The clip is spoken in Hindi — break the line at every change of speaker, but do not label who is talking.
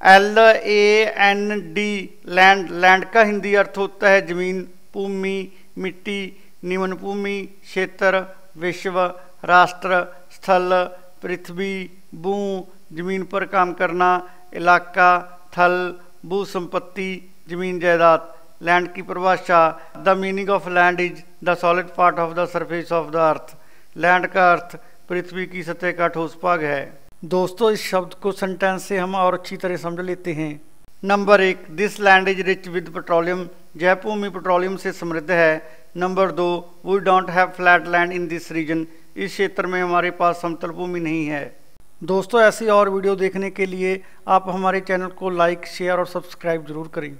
L A N D land land का हिंदी अर्थ होता है ज़मीन, भूमि, मिट्टी निम्न भूमि क्षेत्र, विश्व, राष्ट्र, स्थल, पृथ्वी, भू, ज़मीन पर काम करना, इलाका, थल भू संपत्ति ज़मीन जायदाद लैंड की परिभाषा the meaning of land is the solid part of the surface of the earth land का अर्थ पृथ्वी की सतह का ठोस भाग है। दोस्तों, इस शब्द को सेंटेंस से हम और अच्छी तरह समझ लेते हैं। नंबर एक this land is rich with petroleum यह भूमि पेट्रोलियम से समृद्ध है। नंबर दो we don't have flat land in this region इस क्षेत्र में हमारे पास समतल भूमि नहीं है। दोस्तों, ऐसी और वीडियो देखने के लिए आप हमारे चैनल को लाइक शेयर और सब्सक्राइब ज़रूर करें।